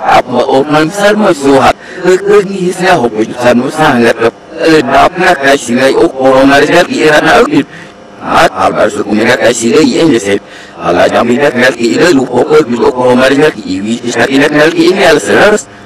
apa orang besar musuhat Kekini saya hobi jutaan musangat Dap na kasi ngay o korona rin kira na agit At albar sa kumira kasi ngay iyan Ala jami na kaya kira lupo ko bilo korona rin kaya iwi sa kina kaya kaya kaya